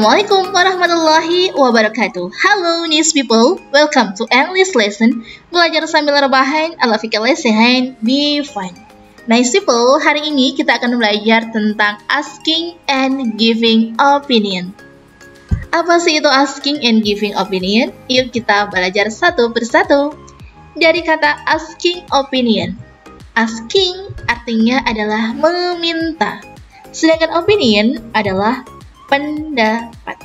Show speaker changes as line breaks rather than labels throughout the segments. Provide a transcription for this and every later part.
Assalamualaikum warahmatullahi wabarakatuh. Halo nice people, welcome to English lesson. Belajar sambil rebahan ala fikir lesehan, be fun. Nice people, hari ini kita akan belajar tentang asking and giving opinion. Apa sih itu asking and giving opinion? Yuk kita belajar satu persatu. Dari kata asking opinion. Asking artinya adalah meminta. Sedangkan opinion adalah pendapat.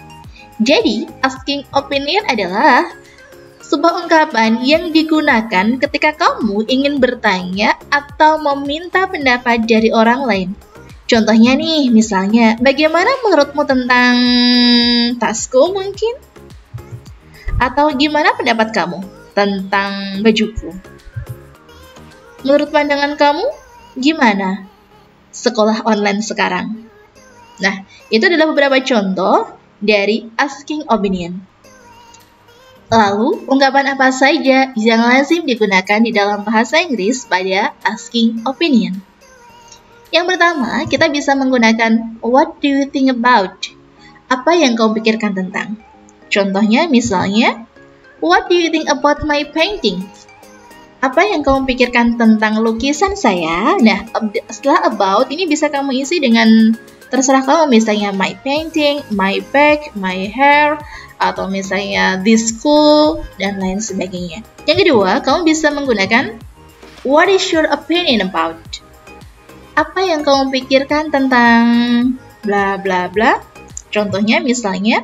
Jadi, asking opinion adalah sebuah ungkapan yang digunakan ketika kamu ingin bertanya atau meminta pendapat dari orang lain. Contohnya nih, misalnya, bagaimana menurutmu tentang tasku mungkin? Atau gimana pendapat kamu tentang bajuku? Menurut pandangan kamu, gimana sekolah online sekarang? Nah, itu adalah beberapa contoh dari asking opinion. Lalu, ungkapan apa saja yang lazim digunakan di dalam bahasa Inggris pada asking opinion? Yang pertama, kita bisa menggunakan what do you think about? Apa yang kau pikirkan tentang? Contohnya misalnya, what do you think about my painting? Apa yang kamu pikirkan tentang lukisan saya? Nah, setelah about ini bisa kamu isi dengan terserah kamu misalnya my painting, my bag, my hair, atau misalnya this school, dan lain sebagainya. Yang kedua, kamu bisa menggunakan what is your opinion about? Apa yang kamu pikirkan tentang bla bla bla? Contohnya misalnya,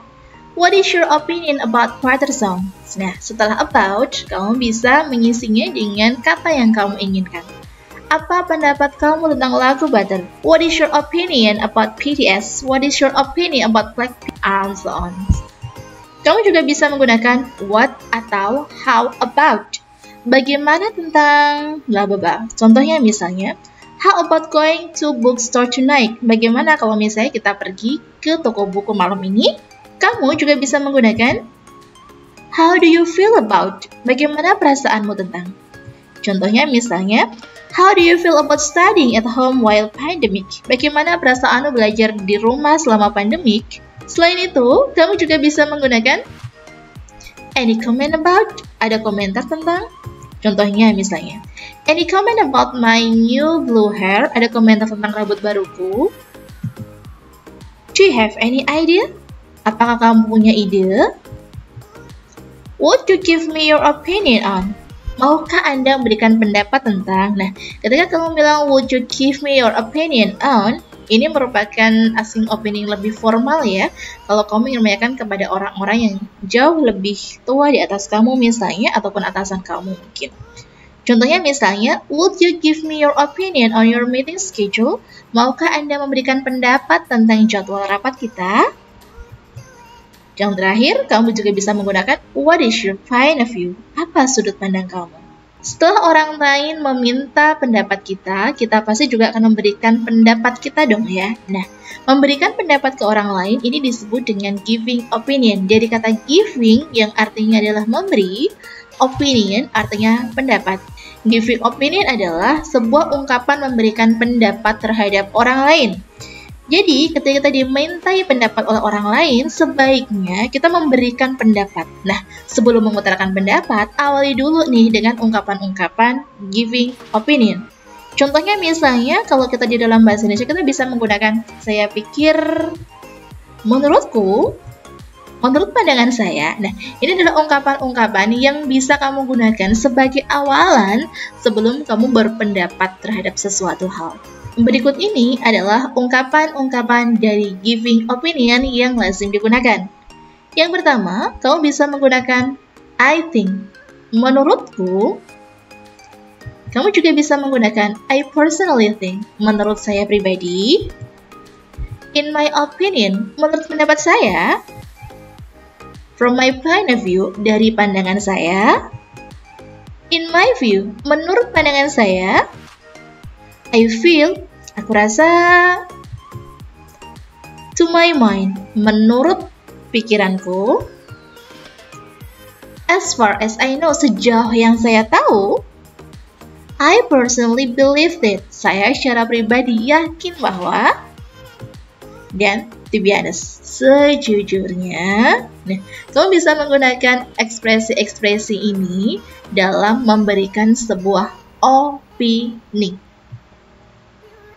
what is your opinion about quarter songs? Nah, setelah about, kamu bisa mengisinya dengan kata yang kamu inginkan. Apa pendapat kamu tentang lagu Butter? What is your opinion about BTS? What is your opinion about Blackpink? And so on. Kamu juga bisa menggunakan what atau how about. Bagaimana tentang bla bla. Contohnya misalnya, how about going to bookstore tonight? Bagaimana kalau misalnya kita pergi ke toko buku malam ini? Kamu juga bisa menggunakan how do you feel about? Bagaimana perasaanmu tentang? Contohnya misalnya, How do you feel about studying at home while pandemic? Bagaimana perasaanmu belajar di rumah selama pandemik? Selain itu, kamu juga bisa menggunakan any comment about? Ada komentar tentang? Contohnya misalnya, any comment about my new blue hair? Ada komentar tentang rambut baruku? Do you have any idea? Apakah kamu punya ide? Would you give me your opinion on? Maukah Anda memberikan pendapat tentang? Nah, ketika kamu bilang would you give me your opinion on? Ini merupakan asing opinion lebih formal ya. Kalau kamu ingin menanyakan kepada orang-orang yang jauh lebih tua di atas kamu misalnya ataupun atasan kamu mungkin. Contohnya misalnya, would you give me your opinion on your meeting schedule? Maukah Anda memberikan pendapat tentang jadwal rapat kita? Yang terakhir, kamu juga bisa menggunakan what is your point of view? Apa sudut pandang kamu? Setelah orang lain meminta pendapat kita, kita pasti juga akan memberikan pendapat kita dong ya. Nah, memberikan pendapat ke orang lain ini disebut dengan giving opinion. Jadi kata giving yang artinya adalah memberi, opinion artinya pendapat. Giving opinion adalah sebuah ungkapan memberikan pendapat terhadap orang lain. Jadi, ketika kita dimintai pendapat oleh orang lain, sebaiknya kita memberikan pendapat. Nah, sebelum mengutarakan pendapat, awali dulu nih dengan ungkapan-ungkapan giving opinion. Contohnya misalnya, kalau kita di dalam bahasa Indonesia, kita bisa menggunakan, saya pikir, menurutku, menurut pandangan saya, nah ini adalah ungkapan-ungkapan yang bisa kamu gunakan sebagai awalan sebelum kamu berpendapat terhadap sesuatu hal. Berikut ini adalah ungkapan-ungkapan dari giving opinion yang lazim digunakan. Yang pertama, kamu bisa menggunakan I think. Menurutku, kamu juga bisa menggunakan I personally think. Menurut saya pribadi, in my opinion, menurut pendapat saya, from my point of view, dari pandangan saya, in my view, menurut pandangan saya, I feel, aku rasa, to my mind, menurut pikiranku, as far as I know, sejauh yang saya tahu, I personally believe that saya secara pribadi yakin bahwa dan to be honest. Sejujurnya, nah, kamu bisa menggunakan ekspresi-ekspresi ini dalam memberikan sebuah opini.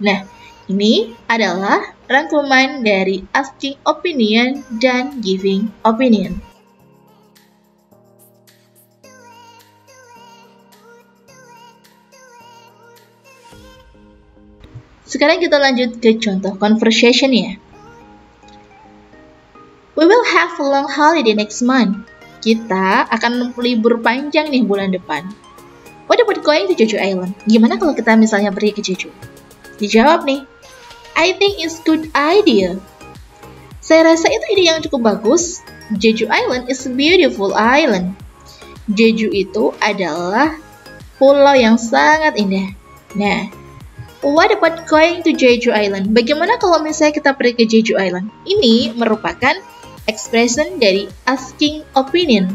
Nah, ini adalah rangkuman dari asking opinion dan giving opinion. Sekarang kita lanjut ke contoh conversation ya. We will have a long holiday next month. Kita akan libur panjang nih bulan depan. What about going to Jeju Island? Gimana kalau kita misalnya pergi ke Jeju? Dijawab nih, I think it's good idea. Saya rasa itu ide yang cukup bagus. Jeju Island is a beautiful island. Jeju itu adalah pulau yang sangat indah. Nah, What about going to Jeju Island? Bagaimana kalau misalnya kita pergi ke Jeju Island? Ini merupakan expression dari asking opinion.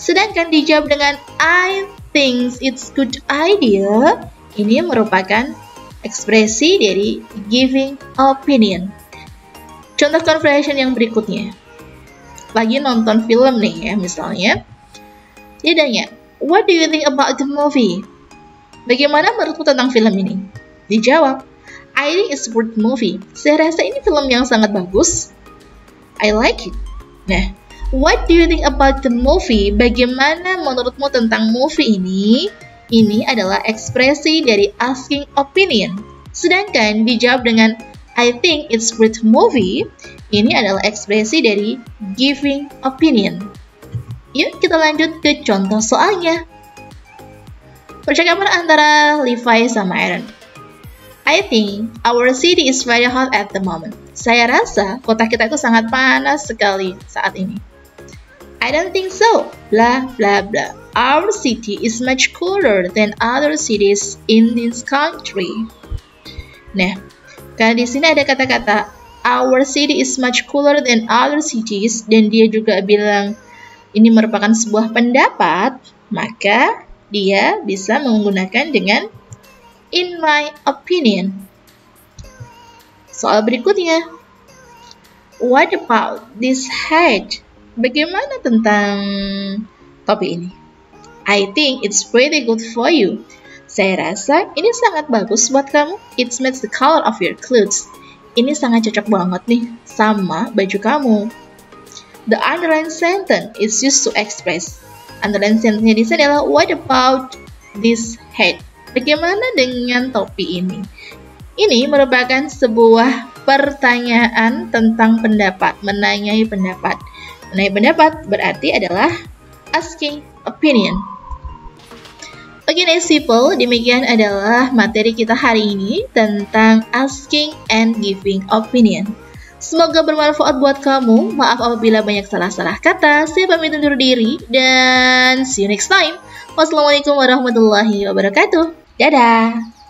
Sedangkan dijawab dengan I think it's good idea, ini merupakan ekspresi dari giving opinion. Contoh conversation yang berikutnya. Lagi nonton film nih ya misalnya. Dia tanya, what do you think about the movie? Bagaimana menurutmu tentang film ini? Dijawab, I think it's a good movie. Saya rasa ini film yang sangat bagus. I like it. Nah, what do you think about the movie? Bagaimana menurutmu tentang movie ini? Ini adalah ekspresi dari asking opinion. Sedangkan dijawab dengan I think it's great movie, ini adalah ekspresi dari giving opinion. Yuk kita lanjut ke contoh soalnya. Percakapan antara Levi sama Aaron. I think our city is very hot at the moment. Saya rasa kota kita itu sangat panas sekali saat ini. I don't think so. Blah blah blah. Our city is much cooler than other cities in this country. Nah, karena di sini ada kata-kata our city is much cooler than other cities dan dia juga bilang ini merupakan sebuah pendapat, maka dia bisa menggunakan dengan in my opinion. Soal berikutnya. What about this hat? Bagaimana tentang topi ini? I think it's pretty good for you. Saya rasa ini sangat bagus buat kamu. It matches the color of your clothes. Ini sangat cocok banget nih sama baju kamu. The underline sentence is used to express. Underline sentence-nya di sini adalah what about this hat? Bagaimana dengan topi ini? Ini merupakan sebuah pertanyaan tentang pendapat, menanyai pendapat. Menanyai pendapat berarti adalah asking opinion. Oke, okay, next people, demikian adalah materi kita hari ini tentang asking and giving opinion. Semoga bermanfaat buat kamu. Maaf apabila banyak salah-salah kata. Saya pamit undur diri dan see you next time. Wassalamualaikum warahmatullahi wabarakatuh. Dadah!